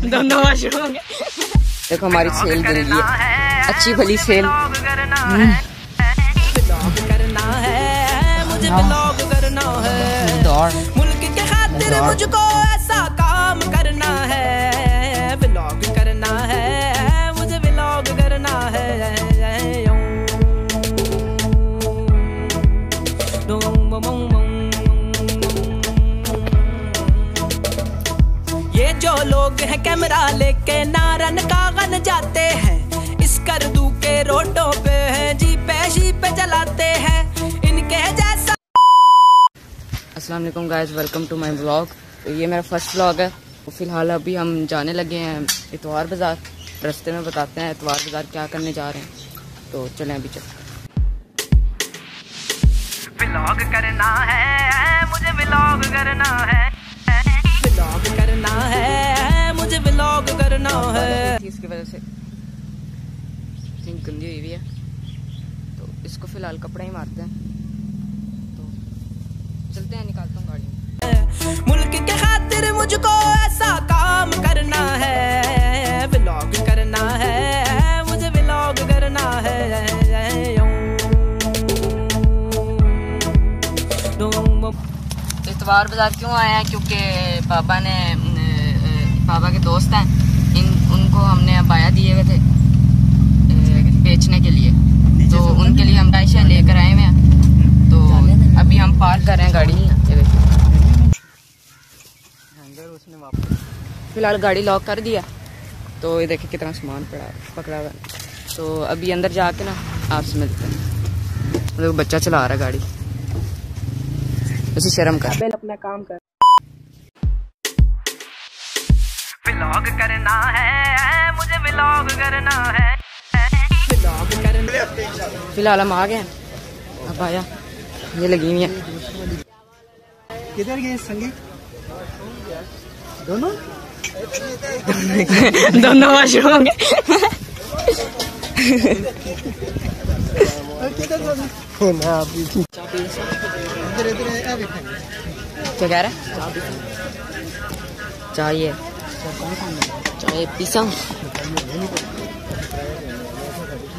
दोनों वाशरूम देखो हमारी सेल गिर गई है अच्छी भली सेल हम्म। कैमरा लेके नारन कागन जाते हैं। इस कर दू के रोडों पे हैं जीपे शीपे चलाते हैं। इनके जैसा अस्सलाम वालेकुम guys welcome to my vlog तो ये मेरा फ़र्स्ट व्लॉग है। तो फ़िलहाल अभी हम जाने लगे हैं इतवार बाज़ार। रास्ते में बताते हैं इतवार बाज़ार क्या करने जा रहे हैं। तो चलें अभी चल। व्लॉग करना है मुझे व्लॉग करना है। व्लॉग करना है। मुझे व्लॉग करना है। इसकी वजह से। गंदी हुई हुई है। तो इसको फ़िलहाल कपड़ा ही मारते हैं। तो चलते हैं निकालता हूँ गाड़ी में। मुल्क के खातिर मुझको ऐसा काम करना है व्लॉग करना है मुझे व्लॉग करना है। इतवार बाज़ार क्यों आया है? क्योंकि पापा ने पापा के दोस्त हैं इन उनको हमने अबाया दिए हुए थे बेचने के लिए। तो उनके लिए हम डाइशा लेकर आए हुए हैं। तो अभी हम पार्क कर रहे हैं गाड़ी। ये देखिए। फ़िलहाल गाड़ी लॉक कर दिया। तो ये देखिए कितना सामान पड़ा पकड़ा हुआ तो अभी अंदर जाके ना आपसे मिलते हैं। देखो बच्चा चला रहा है गाड़ी। उसे शर्म कर। अपना काम कर। व्लॉग करना है मुझे व्लॉग करना है व्लॉग करना फ़िलहाल हम आ गए हैं अब आया ये लगी हुई है किधर गए संगीत दोनों दोनों वाशरूम है क्या कह रहा है चाहिए चाय पीसा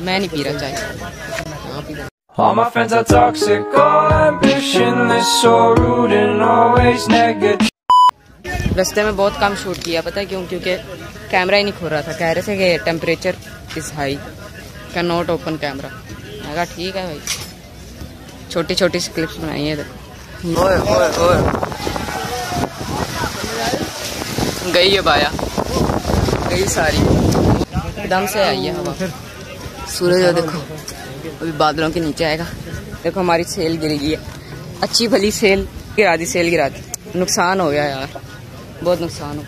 मैं नहीं पी रहा चाय। All my friends are toxic, all ambitionless, so rude and always negative. रास्ते में बहुत कम शूट किया पता है क्यों? क्योंकि कैमरा ही नहीं खुल रहा था। कह रहे थे कि temperature is high can not open camera मैं कहा ठीक है भाई। छोटी छोटी सी क्लिप्स बनाई है देखो ओए ओए ओए। गई है बाया। गई सारी। एकदम से आई है हवा। सूरज देखो। अभी बादलों के नीचे आएगा। देखो, हमारी सेल गिर गई है। अच्छी भली सेल गिरा दी, सेल गिरा दी। नुकसान हो गया यार। बहुत नुकसान हो।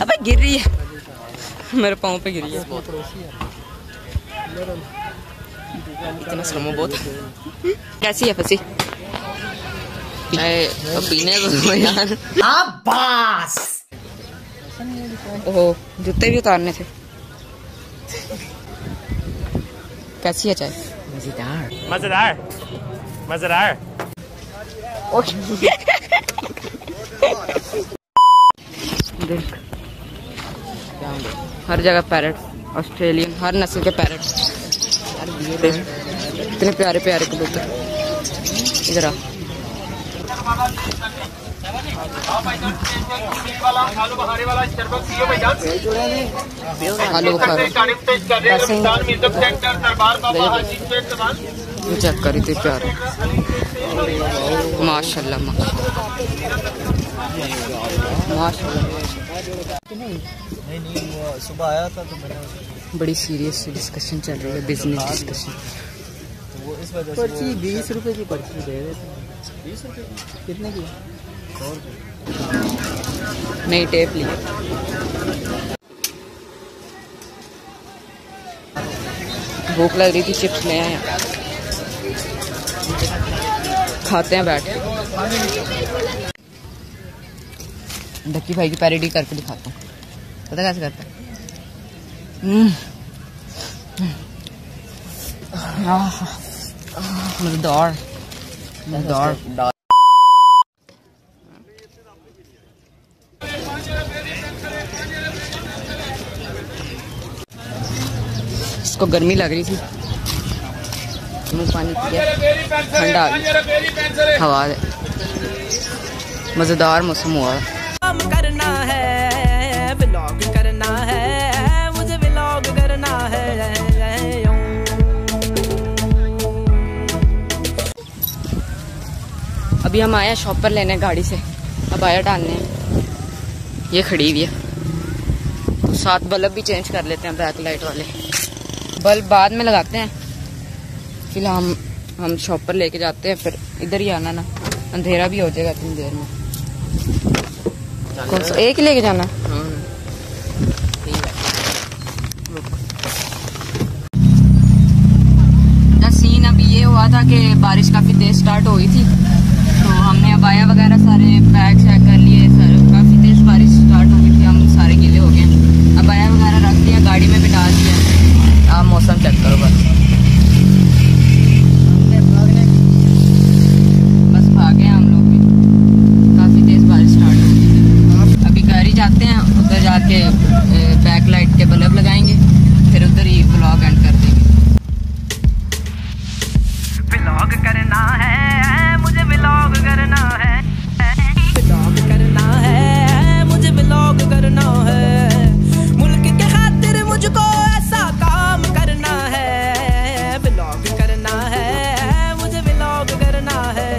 अबे, गिर रही है। मेरे पाँव पे गिरी है। बहुत इतना बहुत। कैसी है फंसी? पीने को दो यार ओहो जूते भी उतारने थे। कैसी है चाय? मज़ेदार। मज़ेदार। देख। हर जगह पैरट। ऑस्ट्रेलियन हर नस्ल के पैरट। इतने प्यारे प्यारे कबूतर। इधर आ। आलू बुखारा कैसे चेक करी थी प्यारे माशाल्लाह माशाल्लाह माशाल्लाह नहीं नहीं वो सुबह आया था तो मैंने बड़ी सीरियस डिस्कशन चल रही है बिज़नेस डिस्कशन तो वो इस वजह से पर्ची बीस रुपए की पर्ची दे रहे थे। कितने की सौ नई टेप ली भूख लग रही थी चिप्स ले आए। खाते हैं बैठ के। डक्की भाई की पैरोडी करके दिखाता हूँ। पता कैसे करता है? हम्म। आह, मज़ेदार डाल इसको गर्मी लग रही थी। पानी पिया ठंडा हवा मज़ेदार मौसम हुआ। है अभी हम आए हैं शॉप पर लेने गाड़ी से। अब आया डालने। ये खड़ी हुई है। तो साथ बल्ब भी चेंज कर लेते हैं बैक लाइट वाले। बल्ब बाद में लगाते हैं। फ़िलहाल हम हम शॉप पर लेके जाते हैं। फिर इधर ही आना ना। अंधेरा भी हो जाएगा इतनी देर में। कौन सा? एक ही लेके जाना? सीन अभी ये हुआ था कि बारिश काफ़ी तेज स्टार्ट हो गई थी। हमने अबाया वगैरह, सारे पैक शैक कर लिए, सर, काफ़ी तेज बारिश स्टार्ट हो गई थी, हम सारे गीले हो गए अबाया वगैरह, रख दिया, गाड़ी में भी डाल दिया। आप मौसम चेक करो बस। बस हम लोग भी। काफ़ी तेज बारिश स्टार्ट हो गई थी। अभी घर ही जाते हैं, उधर जाके बैक लाइट के बल्ब लगाएँगे, फिर उधर ही ब्लॉग एंड कर देंगे। व्लॉग करना है। मुझे करना है। मुझे व्लॉग करना है। मुल्क के खातिर मुझको ऐसा काम करना है। व्लॉग करना है, मुझे व्लॉग करना है।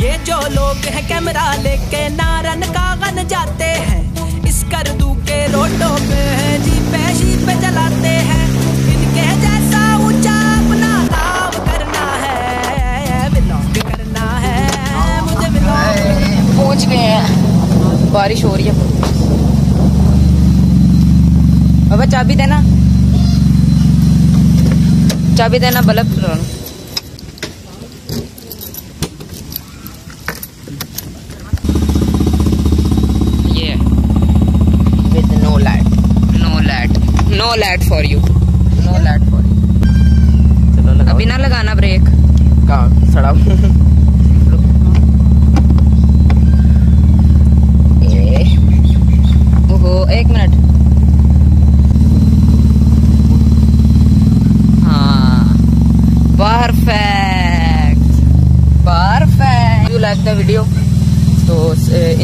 ये जो लोग हैं कैमरा लेके नारन कागन जाते हैं। इस कर के पे हैं। चलाते हैं। इनके जैसा ऊँचा अपना करना है। व्लॉग करना है। मुझे व्लॉग पहुँच गए हैं। बारिश हो रही है। बाबा चाबी देना। चाबी देना, बल्ब चलाना ये with no light no light no light for you no light for you चलो लगा अभी ना लगाना ब्रेक कहाँ सड़ा ओहो एक मिनट। हाँ। Perfect perfect you like the video तो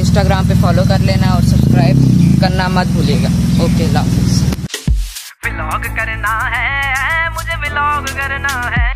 इंस्टाग्राम पे फॉलो कर लेना और सब्सक्राइब करना मत भूलिएगा। ओके हाफिज़ करना है मुझे ब्लॉग करना है।